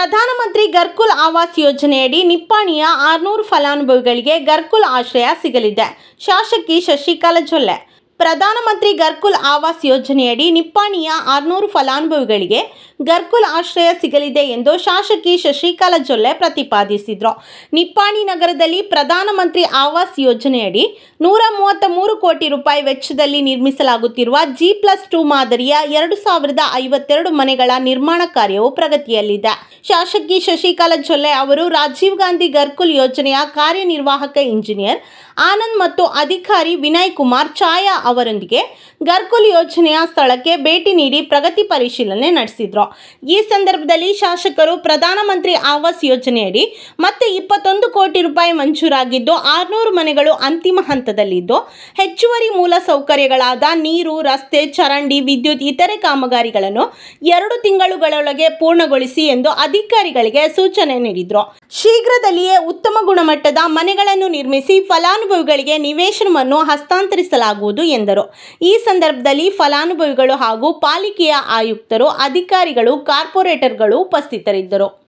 ಪ್ರಧಾನಮಂತ್ರಿ ಗರ್ಕುಲ್ ಆವಾಸ್ ಯೋಜನೆಯಡಿ ನಿಪ್ಪಾಣಿಯ ಆರುನೂರು ಫಲಾನುಭವಿಗಳಿಗೆ ಗರ್ಕುಲ್ ಆಶ್ರಯ ಸಿಗಲಿದೆ. ಶಾಸಕಿ ಶಶಿಕಲಾ ಜೊಲ್ಲೆ ಪ್ರಧಾನಮಂತ್ರಿ ಗರ್ಕುಲ್ ಆವಾಸ್ ಯೋಜನೆಯಡಿ ನಿಪ್ಪಾಣಿಯ ಆರುನೂರು ಫಲಾನುಭವಿಗಳಿಗೆ ಗರ್ಕುಲ್ ಆಶ್ರಯ ಸಿಗಲಿದೆ ಎಂದು ಶಾಸಕಿ ಶಶಿಕಲಾ ಜೊಲ್ಲೆ ಪ್ರತಿಪಾದಿಸಿದರು. ನಿಪ್ಪಾಣಿ ನಗರದಲ್ಲಿ ಪ್ರಧಾನಮಂತ್ರಿ ಆವಾಸ್ ಯೋಜನೆಯಡಿ ನೂರ ಮೂವತ್ತ ಮೂರು ಕೋಟಿ ರೂಪಾಯಿ ವೆಚ್ಚದಲ್ಲಿ ನಿರ್ಮಿಸಲಾಗುತ್ತಿರುವ ಜಿ ಪ್ಲಸ್ ಟು ಮಾದರಿಯ ಎರಡು ಸಾವಿರದ ಐವತ್ತೆರಡು ಮನೆಗಳ ನಿರ್ಮಾಣ ಕಾರ್ಯವು ಪ್ರಗತಿಯಲ್ಲಿದೆ. ಶಾಸಕಿ ಶಶಿಕಲಾ ಜೊಲ್ಲೆ ಅವರು ರಾಜೀವ್ ಗಾಂಧಿ ಗರ್ಕುಲ್ ಯೋಜನೆಯ ಕಾರ್ಯನಿರ್ವಾಹಕ ಇಂಜಿನಿಯರ್ ಆನಂದ್ ಮತ್ತು ಅಧಿಕಾರಿ ವಿನಯ್ ಕುಮಾರ್ ಛಾಯಾ ಅವರೊಂದಿಗೆ ಗರ್ಕುಲ್ ಯೋಜನೆಯ ಸ್ಥಳಕ್ಕೆ ಭೇಟಿ ನೀಡಿ ಪ್ರಗತಿ ಪರಿಶೀಲನೆ ನಡೆಸಿದ್ರು. ಈ ಸಂದರ್ಭದಲ್ಲಿ ಶಾಸಕರು, ಪ್ರಧಾನಮಂತ್ರಿ ಆವಾಸ್ ಯೋಜನೆಯಡಿ ಮತ್ತೆ ಇಪ್ಪತ್ತೊಂದು ಕೋಟಿ ರೂಪಾಯಿ ಮಂಜೂರಾಗಿದ್ದು, ಆರುನೂರು ಮನೆಗಳು ಅಂತಿಮ ಹಂತದಲ್ಲಿದ್ದು, ಹೆಚ್ಚುವರಿ ಮೂಲ ಸೌಕರ್ಯಗಳಾದ ನೀರು, ರಸ್ತೆ, ಚರಂಡಿ, ವಿದ್ಯುತ್, ಇತರೆ ಕಾಮಗಾರಿಗಳನ್ನು ಎರಡು ತಿಂಗಳುಗಳೊಳಗೆ ಪೂರ್ಣಗೊಳಿಸಿ ಎಂದು ಅಧಿಕಾರಿಗಳಿಗೆ ಸೂಚನೆ ನೀಡಿದ್ರು. ಶೀಘ್ರದಲ್ಲಿಯೇ ಉತ್ತಮ ಗುಣಮಟ್ಟದ ಮನೆಗಳನ್ನು ನಿರ್ಮಿಸಿ ಫಲಾನುಭವಿಗಳಿಗೆ ನಿವೇಶನವನ್ನು ಹಸ್ತಾಂತರಿಸಲಾಗುವುದು ಎಂದರು ಈ ಸಂದರ್ಭದಲ್ಲಿ ಫಲಾನುಭವಿಗಳು ಹಾಗೂ ಪಾಲಿಕೆಯ ಆಯುಕ್ತರು ಅಧಿಕಾರಿಗಳು ಕಾರ್ಪೊರೇಟರ್ಗಳು ಉಪಸ್ಥಿತರಿದ್ದರು.